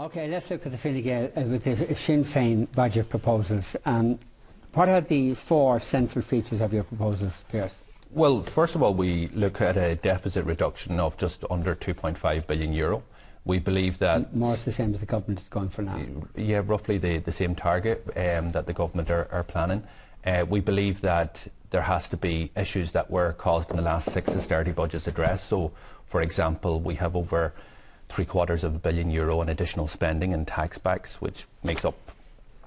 Okay, let's look at the Fine Gael uh, with the Sinn Féin budget proposals. Um, what are the four central features of your proposals, Pearse? Well, first of all, we look at a deficit reduction of just under 2.5 billion euro. We believe that... More or the same as the government is going for now. Yeah, roughly the, the same target um, that the government are, are planning. Uh, we believe that there has to be issues that were caused in the last six austerity budgets addressed. So, for example, we have over three quarters of a billion euro in additional spending and tax backs, which makes up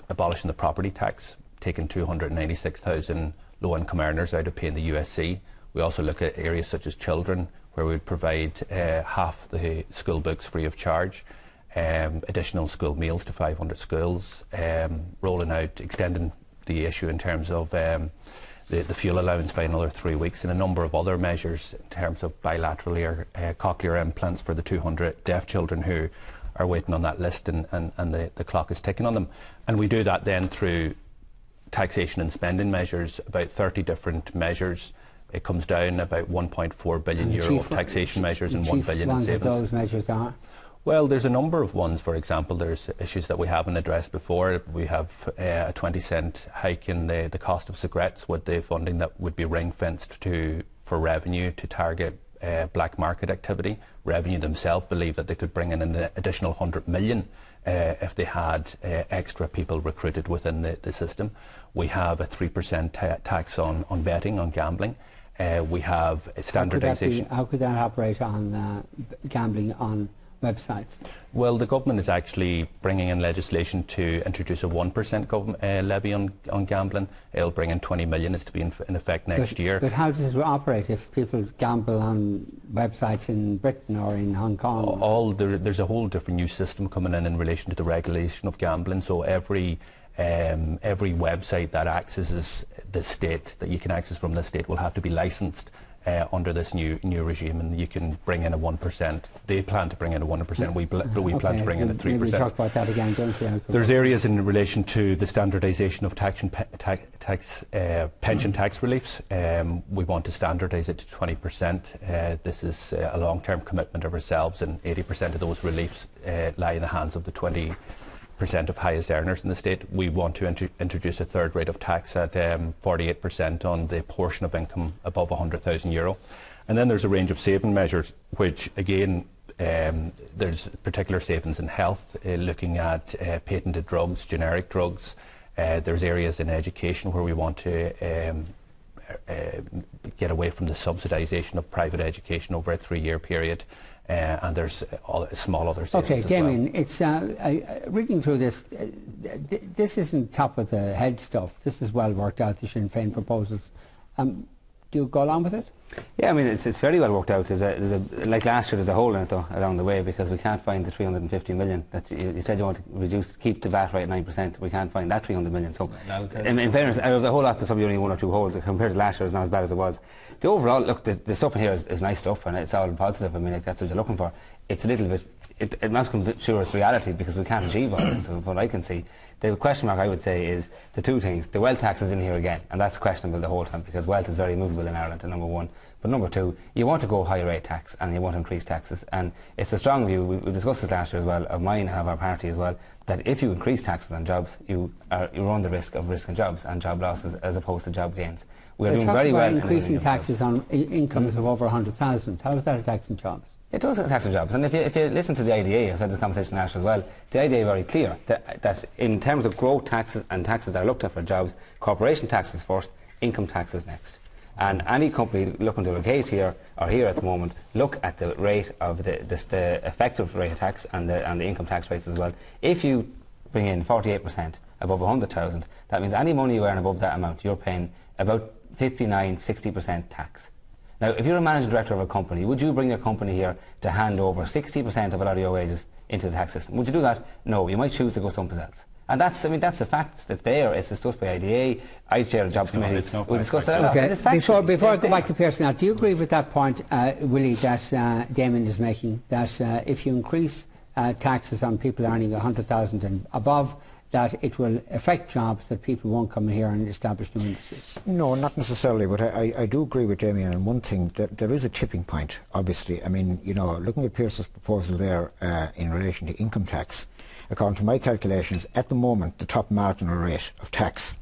abolishing the property tax, taking 296,000 low-income earners out of paying the USC. We also look at areas such as children, where we would provide uh, half the school books free of charge, um, additional school meals to 500 schools, um, rolling out, extending the issue in terms of um, the, the, fuel allowance by another three weeks, and a number of other measures in terms of bilateral ear, uh, cochlear implants for the 200 deaf children who are waiting on that list and, and, and the, the clock is ticking on them. And we do that then through taxation and spending measures, about 30 different measures. It comes down about 1.4 billion euro of taxation measures and 1 billion in savings. those measures are? Well, there's a number of ones. For example, there's issues that we haven't addressed before. We have uh, a 20 cent hike in the, the cost of cigarettes with the funding that would be ring fenced to for revenue to target uh, black market activity. Revenue themselves believe that they could bring in an additional 100 million uh, if they had uh, extra people recruited within the, the system. We have a 3% ta tax on, on betting, on gambling. Uh, we have standardisation. How, how, could that operate on uh, gambling on websites? Well, the government is actually bringing in legislation to introduce a 1% uh, levy on, on gambling. It'll bring in 20 million. It's to be in, in effect next but, year. But how does it operate if people gamble on websites in Britain or in Hong Kong? All there, There's a whole different new system coming in in relation to the regulation of gambling. So every um, every website that accesses the state, that you can access from the state, will have to be licensed uh, under this new new regime, and you can bring in a one percent. They plan to bring in a one percent. We we okay. plan to bring in a three percent. talk about that again, don't? There's areas in relation to the standardisation of tax and pe tax, tax uh, pension tax reliefs. Um, we want to standardise it to twenty percent. Uh, this is uh, a long-term commitment of ourselves, and eighty percent of those reliefs uh, lie in the hands of the twenty percent of highest earners in the state. We want to int introduce a third rate of tax at 48% um, on the portion of income above 100,000 euro. And then there's a range of saving measures, which again, um, there's particular savings in health, uh, looking at uh, patented drugs, generic drugs. Uh, there's areas in education where we want to um, uh, get away from the subsidisation of private education over a three-year period. Uh, and there's all, small other Okay, Damien, well. it's uh, I, reading through this. Uh, th this isn't top of the head stuff. This is well worked out. The Sinn Féin proposals. Um, do you go along with it? Yeah, I mean, it's, it's very well worked out. There's a, there's a, like last year, there's a hole in it, though, along the way, because we can't find the 350 million that you, you said you want to reduce, keep the VAT rate at 9%. We can't find that 300 million. So, in, in, fairness, out of the whole lot, there's probably only one or two holes. Compared to last year, it's not as bad as it was. The overall, look, the, the stuff in here is, is nice stuff, and it's all positive. I mean, like, that's what you're looking for. It's a little bit, it, it must come sure it's reality, because we can't achieve all this, from what I can see. The question mark I would say is the two things. The wealth tax is in here again, and that's questionable the whole time because wealth is very movable in Ireland, number one. But number two, you want to go higher rate tax and you want to increase taxes. And it's a strong view, we, we discussed this last year as well, of mine and of our party as well, that if you increase taxes on jobs, you, are, you run the risk of risking jobs and job losses as opposed to job gains. We are They're doing very well. increasing taxes on incomes mm -hmm. of over 100,000. How is that a tax on jobs? It does tax on jobs. And if you, if you listen to the IDA, I've had this conversation last as well, the IDA is very clear that, that in terms of growth taxes and taxes that are looked at for jobs, corporation taxes first, income taxes next. And any company looking to locate here or here at the moment, look at the rate of the, the, the effective rate of tax and the, and the income tax rates as well. If you bring in 48% above 100,000, that means any money you earn above that amount, you're paying about 59, 60% tax. Now, if you're a managing director of a company, would you bring your company here to hand over 60% of a lot of your wages into the tax system? Would you do that? No, you might choose to go someplace else. And that's, I mean, that's a fact that's there. It's discussed by IDA. I chair a job it's committee. No, we discussed that. Okay. Before, before I go back to Pearson, now, do you agree with that point, uh, Willie, that uh, Damien is making, that uh, if you increase uh, taxes on people earning 100,000 and above, that it will affect jobs, that people won't come here and establish new industries? No, not necessarily, but I, I, do agree with Damien on one thing, that there is a tipping point, obviously. I mean, you know, looking at Pearse's proposal there uh, in relation to income tax, according to my calculations, at the moment, the top marginal rate of tax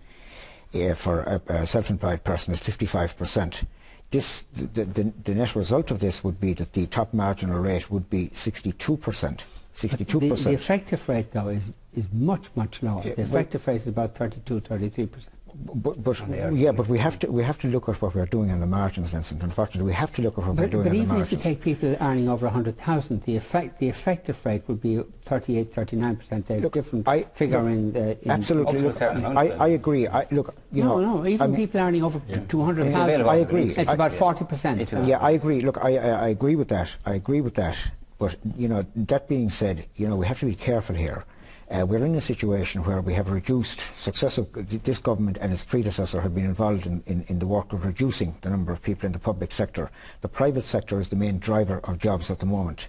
uh, for a, a self-employed person is 55%. This, the, the, the net result of this would be that the top marginal rate would be 62%. 62%. The, the effective rate, though, is, is much, much lower. Yeah, the effective rate is about 32, 33 percent. But, but yeah, but we have to we have to look at what we're doing on the margins, Vincent. Unfortunately, we have to look at what we're But, doing but on the even if you take people earning over 100,000, the effect, the effective rate would be 38, 39 percent. There's a Look, different I- figure look, in the... In Absolutely, look, I. I agree. I, look, you no, know, no, even I mean, people earning over 200,000. available. I agree. It's I- about 40 percent. Yeah, I agree. Look, I, I, I agree with that. I agree with that. But you know, that being said, you know, we have to be careful here. Uh, we're in a situation where we have reduced successive. This government and its predecessor have been involved in, in, in the work of reducing the number of people in the public sector. The private sector is the main driver of jobs at the moment.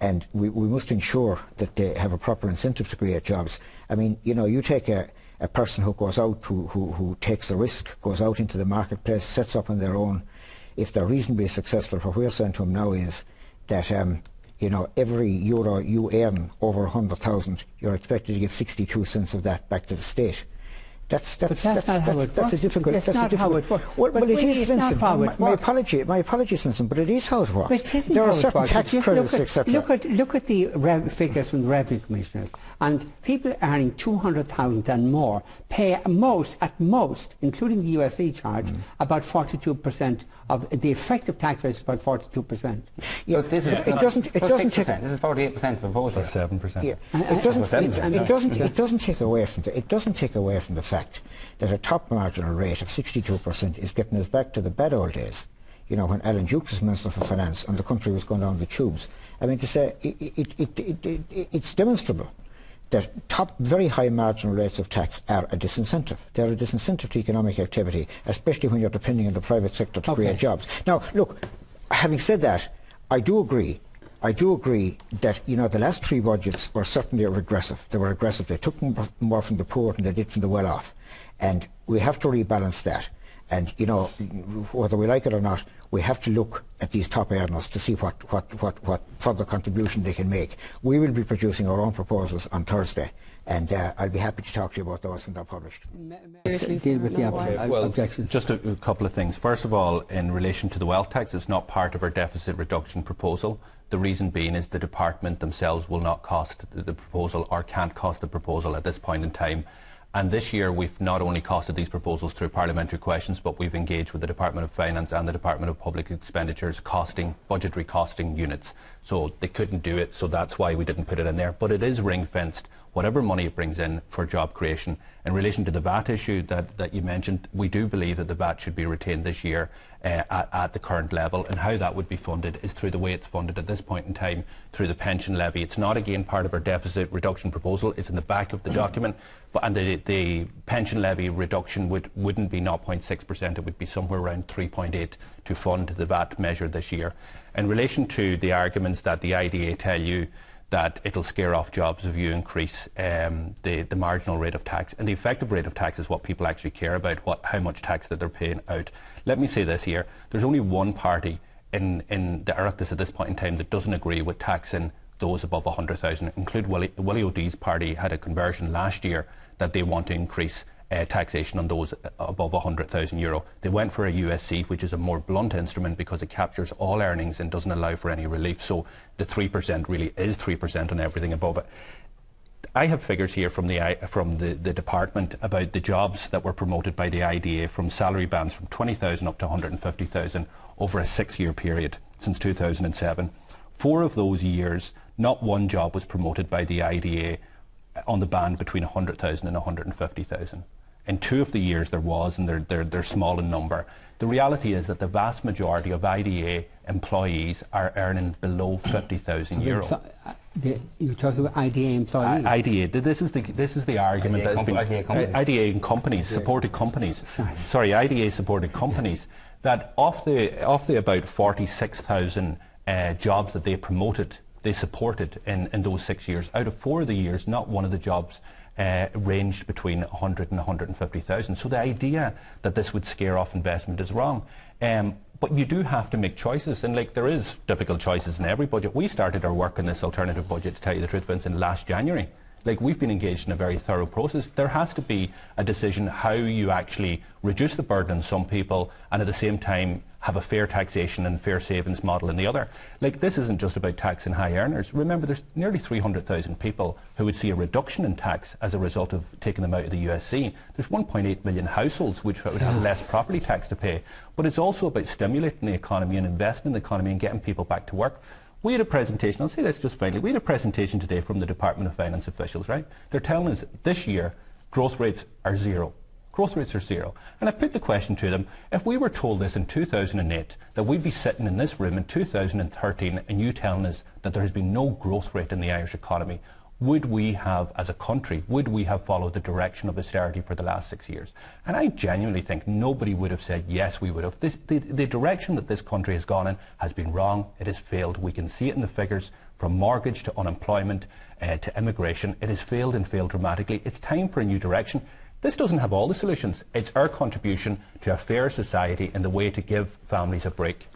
And we, we must ensure that they have a proper incentive to create jobs. I mean, you know, you take a, a person who goes out, who, who, who takes the risk, goes out into the marketplace, sets up on their own. If they're reasonably successful, what we're saying to them now is that um, you know every euro you earn over 100,000, you're expected to give 62 cents of that back to the state. That's that's that's not that's, that's a difficult. That's that's not a how difficult. it works. Well, well, it is, Vincent. my, it my apology, my apologies, Vincent, but it is how it works. But it isn't there how are it certain works. tax credits, etc. Look at, look at the figures from the revenue commissioners, and people earning 200,000 and more pay most, at most, including the USC charge, Mm. about 42% of the effective tax rate is about 42%. Yeah, Because this is it doesn't. It doesn't 6%. take. This is 48% proposal. Plus 7%. Yeah, I- I- it doesn't. It, percent, it doesn't. It doesn't take away from the. It doesn't take away from the fact that a top marginal rate of 62% is getting us back to the bad old days. You know, when Alan Dukes was Minister for Finance and the country was going down the tubes. I mean, to say it, it, it, it, it, it's demonstrable that top, very high marginal rates of tax are a disincentive. They're a disincentive to economic activity, especially when you're depending on the private sector to Okay. create jobs. Now, look, having said that, I do agree. I do agree that you know the last three budgets were certainly regressive. They were aggressive. They took more more from the poor than they did from the well-off, and we have to rebalance that. And you know, whether we like it or not, we have to look at these top earners to see what, what, what, what further contribution they can make. We will be producing our own proposals on Thursday, and uh, I'll be happy to talk to you about those when they're published. Deal with the ob- Okay, ob- well, objections. just a, a couple of things. First of all, in relation to the wealth tax, it's not part of our deficit reduction proposal. The reason being is the department themselves will not cost the, the proposal or can't cost the proposal at this point in time. And this year we've not only costed these proposals through parliamentary questions, but we've engaged with the Department of Finance and the Department of Public Expenditure's costing, budgetary costing units. So they couldn't do it, so that's why we didn't put it in there. But it is ring fenced, whatever money it brings in for job creation. In relation to the VAT issue that, that you mentioned, we do believe that the VAT should be retained this year uh, at, at the current level. And how that would be funded is through the way it's funded at this point in time, through the pension levy. It's not, again, part of our deficit reduction proposal. It's in the back of the document. But, and the, the pension levy reduction would, wouldn't be 0.6%. It would be somewhere around 3.8 to fund the VAT measure this year. In relation to the arguments that the IDA tell you that it'll scare off jobs if you increase um, the, the marginal rate of tax. And the effective rate of tax is what people actually care about, what, how much tax that they're paying out. Let me say this here, there's only one party in, in the Oireachtas at this point in time that doesn't agree with taxing those above 100,000. Include Willie, Willie O'Dea's party had a conversion last year that they want to increase uh, taxation on those above 100,000 euro. They went for a USC, which is a more blunt instrument because it captures all earnings and doesn't allow for any relief. So the 3% really is 3% on everything above it. I have figures here from the from the, the department about the jobs that were promoted by the IDA from salary bands from 20,000 up to 150,000 over a six-year period since 2007. Four of those years, not one job was promoted by the IDA on the band between 100,000 and 150,000. In two of the years there was, and they're, they're, they're small in number. The reality is that the vast majority of IDA employees are earning below 50,000 euro. So, uh, the, you're talking about IDA employees. I- IDA. This is the this is the argument IDA that has been IDA companies. IDA and companies supported companies. Sorry. Sorry, IDA supported companies that of the of the about forty six thousand uh, jobs that they promoted they supported in, in those six years. Out of four of the years, not one of the jobs uh, ranged between 100 and 150,000. So the idea that this would scare off investment is wrong. Um, but you do have to make choices, and like there is difficult choices in every budget. We started our work on this alternative budget, to tell you the truth, Vincent, last January. Like we've been engaged in a very thorough process. There has to be a decision how you actually reduce the burden on some people, and at the same time have a fair taxation and fair savings model in the other. Like this isn't just about taxing high earners. Remember, there's nearly 300,000 people who would see a reduction in tax as a result of taking them out of the USC. There's 1.8 million households which would have less property tax to pay. But it's also about stimulating the economy and investing in the economy and getting people back to work. We had a presentation, I'll say this just finally, we had a presentation today from the Department of Finance officials, right? They're telling us this year growth rates are zero. Growth rates are zero. And I put the question to them, if we were told this in 2008, that we'd be sitting in this room in 2013 and you telling us that there has been no growth rate in the Irish economy, would we have, as a country, would we have followed the direction of austerity for the last six years? And I genuinely think nobody would have said, yes, we would have. This, the, the direction that this country has gone in has been wrong. It has failed. We can see it in the figures from mortgage to unemployment uh, to immigration. It has failed and failed dramatically. It's time for a new direction. This doesn't have all the solutions. It's our contribution to a fair society and the way to give families a break.